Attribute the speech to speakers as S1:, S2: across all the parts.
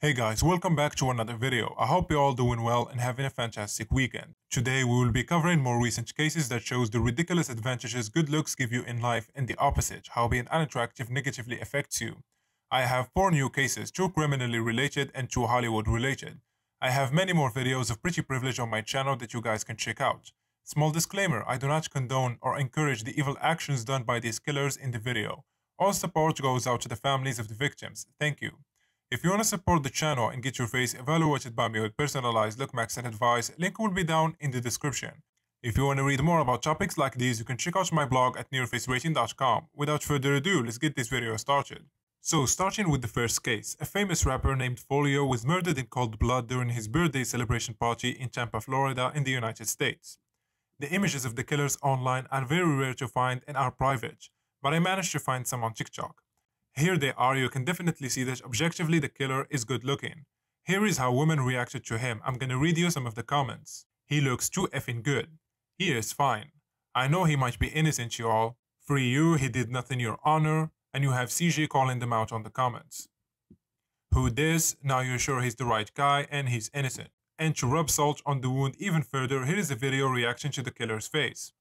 S1: Hey guys, welcome back to another video. I hope you're all doing well and having a fantastic weekend. Today we will be covering more recent cases that shows the ridiculous advantages good looks give you in life and the opposite, how being unattractive negatively affects you. I have four new cases, two criminally related and two Hollywood related. I have many more videos of pretty privilege on my channel that you guys can check out. Small disclaimer, I do not condone or encourage the evil actions done by these killers in the video. All support goes out to the families of the victims. Thank you. If you want to support the channel and get your face evaluated by me with personalized looksmaxxing advice, link will be down in the description. If you want to read more about topics like these, you can check out my blog at nerofacerating.com. Without further ado, let's get this video started. So, starting with the first case, a famous rapper named Foolio was murdered in cold blood during his birthday celebration party in Tampa, Florida in the United States. The images of the killers online are very rare to find and are private, but I managed to find some on TikTok. Here they are, you can definitely see that objectively the killer is good looking. Here is how women reacted to him. I'm gonna read you some of the comments. He looks too effing good. He is fine. I know he might be innocent, you all. Free you, he did nothing your honor. And you have CJ calling them out on the comments. Who this? Now you're sure he's the right guy and he's innocent. And to rub salt on the wound even further, here is a video reaction to the killer's face.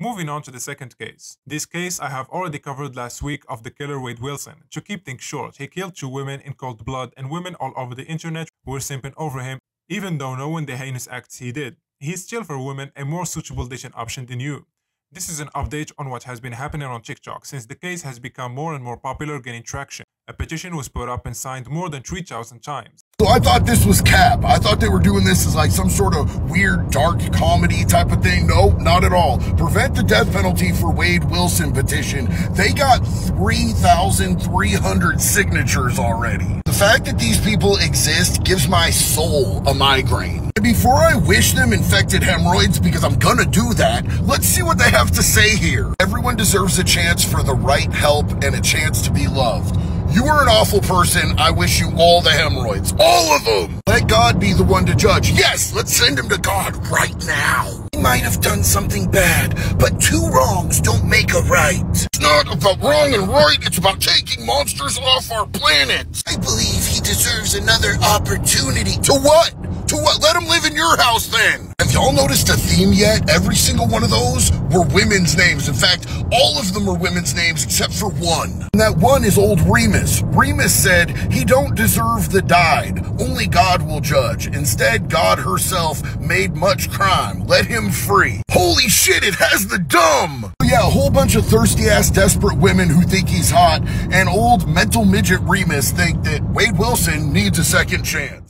S1: Moving on to the second case. This case I have already covered last week of the killer Wade Wilson. To keep things short, he killed two women in cold blood and women all over the internet were simping over him even though knowing the heinous acts he did. He is still for women a more suitable dating option than you. This is an update on what has been happening on TikTok since the case has become more and more popular gaining traction. A petition was put up and signed more than 3,000 times.
S2: So I thought this was cap. I thought they were doing this as like some sort of weird dark comedy type of thing. No, not at all. Prevent the death penalty for Wade Wilson petition. They got 3,300 signatures already. The fact that these people exist gives my soul a migraine. Before I wish them infected hemorrhoids, because I'm gonna do that, let's see what they have to say here. Everyone deserves a chance for the right help and a chance to be loved. You are an awful person. I wish you all the hemorrhoids. All of them. Let God be the one to judge. Yes, let's send him to God right now. He might have done something bad, but two wrongs don't make a right. It's not about wrong and right. It's about taking monsters off our planet. I believe he deserves another opportunity. To what? To what? Let him live in your house then. Have y'all noticed a theme yet? Every single one of those were women's names. In fact, all of them are women's names except for one. And that one is old Remus. Remus said, he don't deserve the died. Only God will judge. Instead, God herself made much crime. Let him free. Holy shit, it has the dumb. Oh, yeah, a whole bunch of thirsty ass desperate women who think he's hot and old mental midget Remus think that Wade Wilson needs a second chance.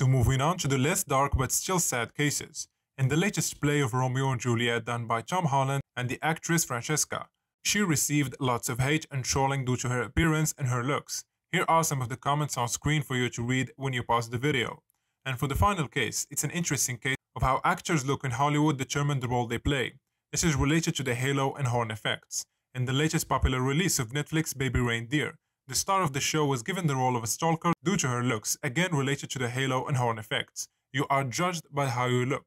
S1: So moving on to the less dark but still sad cases. In the latest play of Romeo and Juliet done by Tom Holland and the actress Francesca, she received lots of hate and trolling due to her appearance and her looks. Here are some of the comments on screen for you to read when you pause the video. And for the final case, it's an interesting case of how actors look in Hollywood determine the role they play. This is related to the halo and horn effects. In the latest popular release of Netflix Baby Reindeer, the star of the show was given the role of a stalker due to her looks, again related to the halo and horn effects. You are judged by how you look.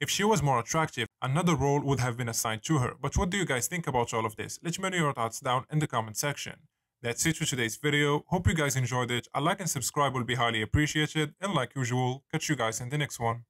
S1: If she was more attractive, another role would have been assigned to her. But what do you guys think about all of this? Let me know your thoughts down in the comment section. That's it for today's video. Hope you guys enjoyed it. A like and subscribe will be highly appreciated. And like usual, catch you guys in the next one.